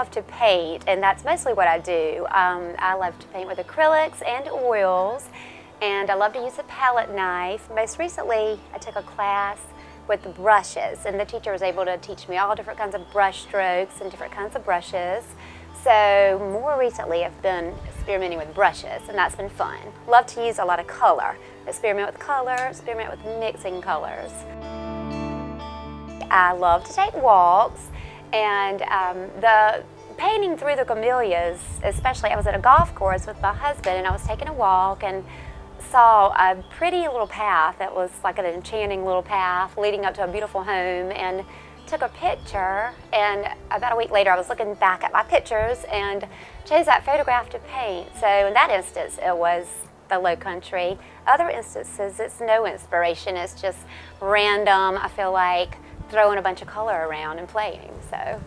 love to paint, and that's mostly what I do. Um, I love to paint with acrylics and oils, and I love to use a palette knife. Most recently, I took a class with brushes, and the teacher was able to teach me all different kinds of brush strokes and different kinds of brushes. So more recently, I've been experimenting with brushes, and that's been fun. Love to use a lot of color. Experiment with color, experiment with mixing colors. I love to take walks, and um, the painting through the camellias, especially I was at a golf course with my husband and I was taking a walk and saw a pretty little path that was like an enchanting little path leading up to a beautiful home and took a picture and about a week later I was looking back at my pictures and chose that photograph to paint. So in that instance it was the low country. Other instances it's no inspiration, it's just random. I feel like throwing a bunch of color around and playing. So.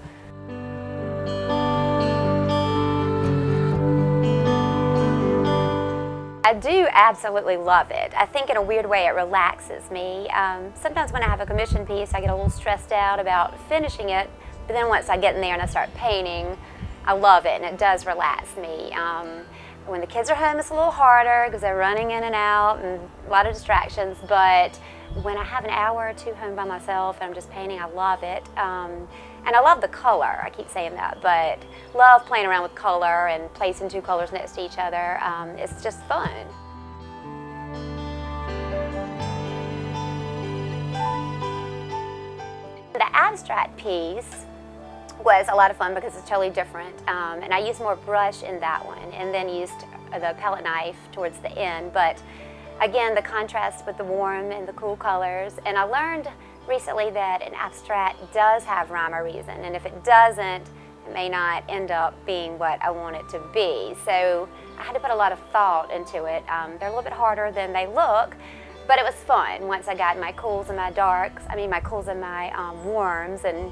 I do absolutely love it. I think in a weird way it relaxes me. Um, sometimes when I have a commission piece I get a little stressed out about finishing it, but then once I get in there and I start painting, I love it and it does relax me. Um, when the kids are home it's a little harder because they're running in and out and a lot of distractions, but when I have an hour or two home by myself and I'm just painting, I love it. Um, and I love the color, I keep saying that, but love playing around with color and placing two colors next to each other. Um, it's just fun. The abstract piece was a lot of fun because it's totally different. Um, and I used more brush in that one and then used the palette knife towards the end. But again, the contrast with the warm and the cool colors. And I learned recently that an abstract does have rhyme or reason. And if it doesn't, it may not end up being what I want it to be. So I had to put a lot of thought into it. Um, they're a little bit harder than they look, but it was fun once I got my cools and my darks, I mean my cools and my um, warms and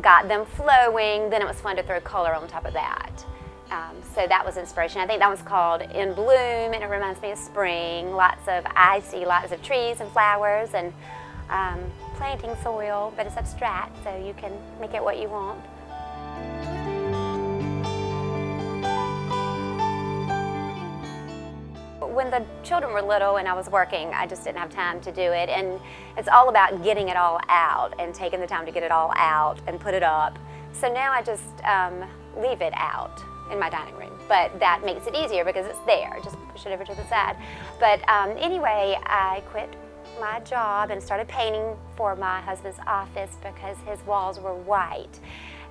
got them flowing, then it was fun to throw color on top of that. Um, so that was inspiration. I think that was called In Bloom, and it reminds me of spring. Lots of, I see lots of trees and flowers and um, planting soil, but it's abstract, so you can make it what you want. When the children were little and I was working, I just didn't have time to do it. And it's all about getting it all out and taking the time to get it all out and put it up. So now I just um, leave it out in my dining room. But that makes it easier because it's there. Just push it over to the side. But um, anyway, I quit my job and started painting for my husband's office because his walls were white.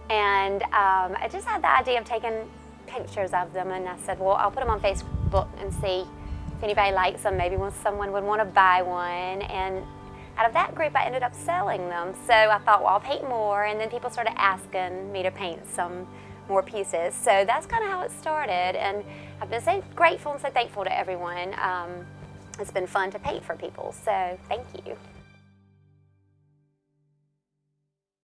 And um, I just had the idea of taking pictures of them and I said, well, I'll put them on Facebook and see if anybody likes them. Maybe someone would want to buy one. And out of that group, I ended up selling them. So I thought, well, I'll paint more. And then people started asking me to paint some more pieces. So that's kind of how it started. And I've been so grateful and so thankful to everyone. Um, it's been fun to paint for people. So thank you.